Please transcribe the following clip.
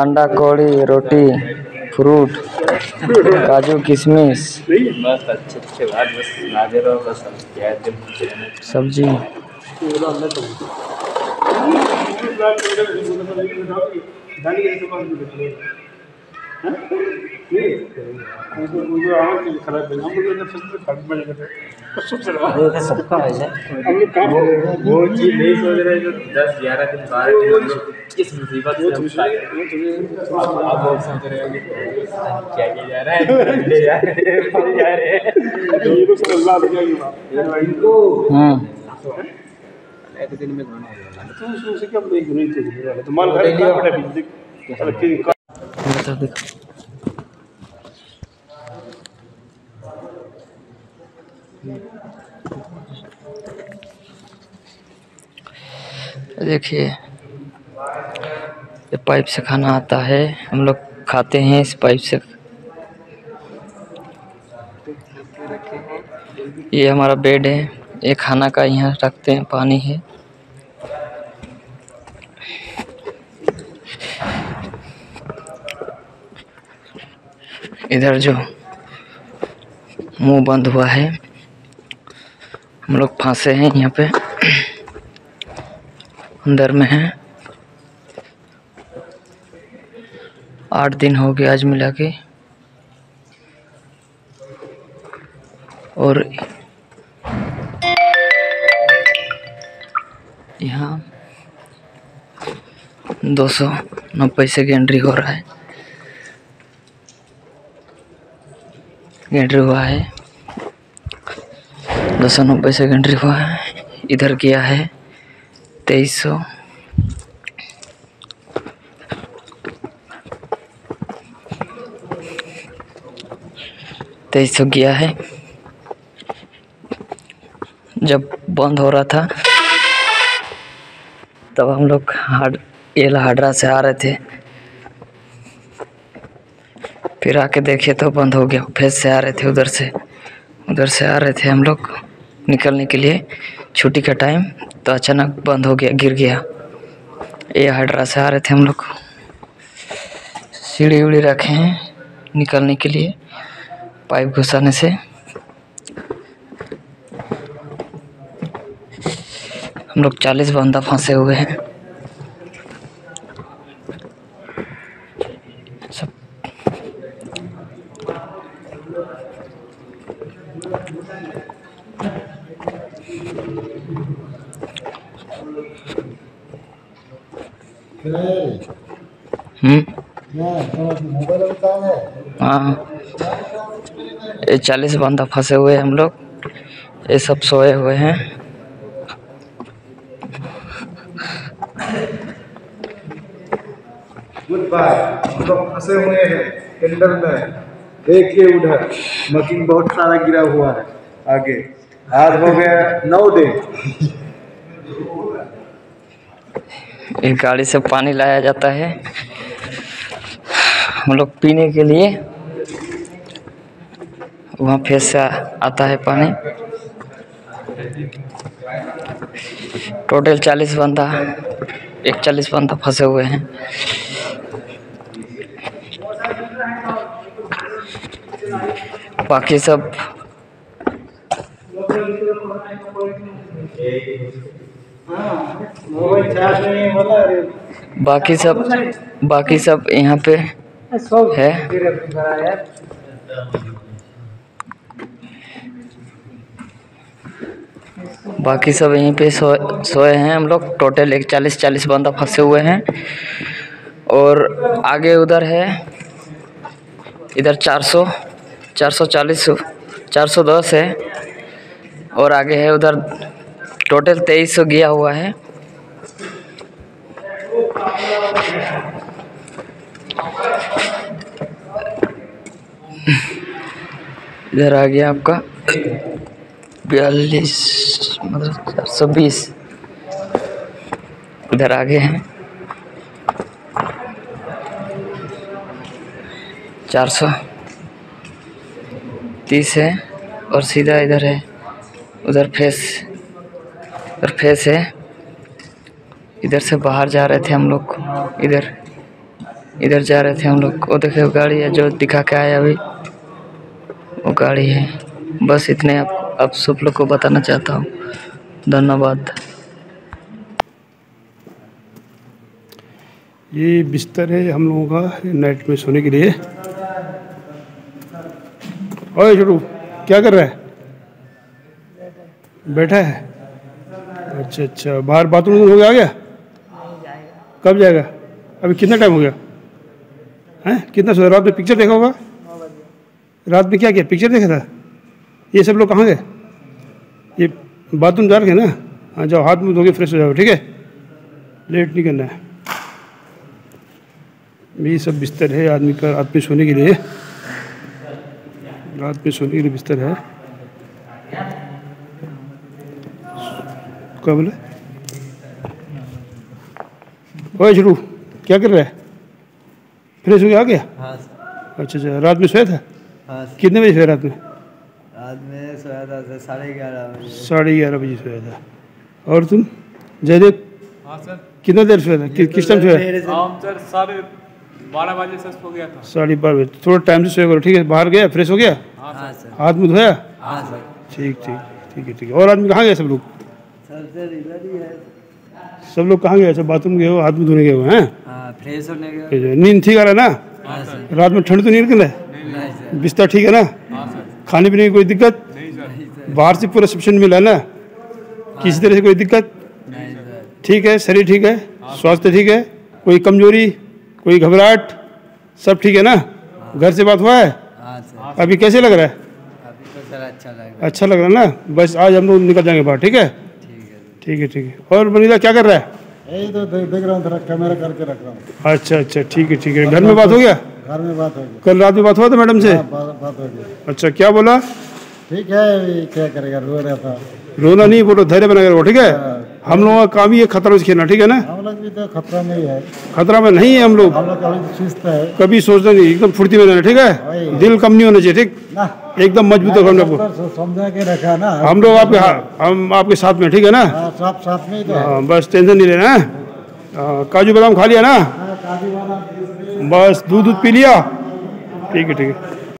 अंडा कौड़ी रोटी फ्रूट काजू किशमिश सब्ज़ी। के के है। रहा सबका है काम वो चीज़ नहीं सोच रहे जो दस ग्यारह दिन बारह दिन किस मुसीबत से हम आप लोग सोच रहे हो कि क्या किया जा रहा है जा रहे हैं रहे हैं ये तो सब अल्लाह ये बात इनको एक दिन में घुमा होगा तो उससे क्या नहीं नहीं थे तो माल घर का बड़ा भी बता देखो देखिए, ये पाइप से खाना आता है। हम लोग खाते हैं इस पाइप से। ये हमारा बेड है। ये खाना का यहाँ रखते हैं, पानी है। इधर जो मुँह बंद हुआ है। हम लोग फंसे हैं यहाँ पे। अंदर में हैं। आठ दिन हो गए आज मिला के। और यहाँ दो सौ नब्बे से एंट्री हो रहा है। एंट्री हुआ है। दो सौ नब्बे से एंट्री हुआ है इधर किया है, तेईस सौ। तेईस सौ किया है। जब बंद हो रहा था, तब हम लोग हाड एल हाडरा से आ रहे थे। फिर आके देखे तो बंद हो गया, फिर से आ रहे थे उधर से। उधर से आ रहे थे हम लोग। निकलने के लिए। छुट्टी का टाइम तो अचानक बंद हो गया, गिर गया। ये हाइड्रा से आ रहे थे हम लोग। सीढ़ी उड़ी रखे हैं निकलने के लिए, पाइप घुसाने से। हम लोग चालीस बंदा फंसे हुए हैं। हाँ ये चालीस बंदा फंसे हुए हम लोग। ये सब सोए हुए हैं। गुड बाय फंसे हुए हैं टेंडर में। देखिए उधर। मशीन बहुत सारा गिरा हुआ है। आगे। आज हो गया नौ दिन। एक गाड़ी से पानी लाया जाता है। हम लोग पीने के लिए वहाँ फिर से आता है पानी। टोटल चालीस बंदा एक चालीस बंदा फंसे हुए हैं। बाकी सब बाकी सब बाकी सब यहाँ पे है। बाकी सब यहीं पे सो सोए हैं हम लोग। टोटल एक चालीस चालीस बंदा फंसे हुए हैं। और आगे उधर है। इधर चार सौ चार सौ चालीस, चार सौ दस है। और आगे है उधर टोटल तेईस सौ गया हुआ है। इधर आ गया आपका। बयालीस मतलब चार सौ बीस। इधर आगे हैं। चार सौ तीस है और सीधा इधर है। उधर फेस उधर फेस है। इधर से बाहर जा रहे थे हम लोग इधर इधर जा रहे थे हम लोग वो देखिए वो गाड़ी है जो दिखा के आया अभी। वो गाड़ी है। बस इतने आप, आप सब लोग को बताना चाहता हूँ। धन्यवाद। ये बिस्तर है हम लोगों का नाइट में सोने के लिए। ओए छोटू क्या कर रहा है? बैठा है? अच्छा अच्छा। बाहर बाथरूम हो गया आ गया कब जाएगा? अभी कितना टाइम हो गया? हैं? कितना सोया रात में पिक्चर देखा होगा? रात में क्या किया? पिक्चर देखा था? ये सब लोग कहाँ गए? ये बाथरूम जा रखे ना? हाँ जाओ, हाथ मुँह धो के फ्रेश हो जाओ, ठीक है? लेट नहीं करना है। ये सब बिस्तर है आदमी का, रात में सोने के लिए। रात में सोने के लिए बिस्तर है। क्या बोले? ओए शुरू क्या कर रहा है? फ्रेश हो गया आ गया? हाँ अच्छा अच्छा रात में सोया था? हाँ कितने बजे सोया रात में? रात में सोया था सर साढ़े ग्यारह बजे। साढ़े ग्यारह बजे सोया था। और तुम? जयदेव? हाँ सर। कितना देर सोया था? कि, किस टाइम सोया? हम सर साढ़े बारह बजे से सो गया था। साढ़े बारह बजे। थोड़ा टाइम से सोया करो ठीक है? बाहर गया फ्रेश हो गया? हाँ सर। हाथ में धोया? हाँ सर। ठीक ठीक ठीक है ठीक है। और आदमी कहाँ गया सब लोग? सब लोग कहाँ गए? सब बाथरूम गए हो? हाथ में धोने गए हो हैं? हाँ फ्रेश होने जो नींद ठीक आ रहा है ना? हाँ रात में ठंड तो नहीं निकल? है बिस्तर ठीक है ना? हाँ खाने पीने की कोई दिक्कत? बाहर से पूरा रिसेप्शन मिला ना? किसी तरह से कोई दिक्कत? ठीक है शरीर ठीक है? स्वास्थ्य ठीक है? कोई कमज़ोरी? कोई घबराहट? सब ठीक है ना? घर से बात हुआ है? हाँ अभी कैसे लग रहा है? अभी तो अच्छा लग रहा अच्छा लग रहा है ना? बस आज हम लोग निकल जाएँगे बाहर ठीक है है? ठीक है ठीक है। और बनीला क्या कर रहा है? यही तो देख रहा हूँ कैमरा करके रख रहा हूँ। अच्छा अच्छा ठीक है ठीक है। घर में बात हो गया? घर में बात हो गया। कल रात में बात हुआ था मैडम से? हाँ, बात हो गई अच्छा क्या बोला? ठीक है क्या करेगा रो रहा था। रोना नहीं बोलो धैर्य बनाकर वो ठीक है। हम लोगों का काम ही है खतरा से खेलना ठीक है ना? हम लोग भी तो खतरा में ही खतरा में नहीं है हम लोग। है। कभी सोचना नहीं एकदम फुर्ती में रहना ठीक है? दिल कम नहीं होना चाहिए ठीक? एकदम मज़बूत होगा हम लोग तो समझा के रखा ना। हम लोग आपके हम आपके साथ में ठीक है ना? हाँ, साथ में तो है। बस टेंशन नहीं लेना है? हाँ, काजू बादाम खा लिया ना? बस दूध दूध पी लिया। ठीक है ठीक है।